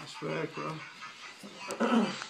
I swear, bro.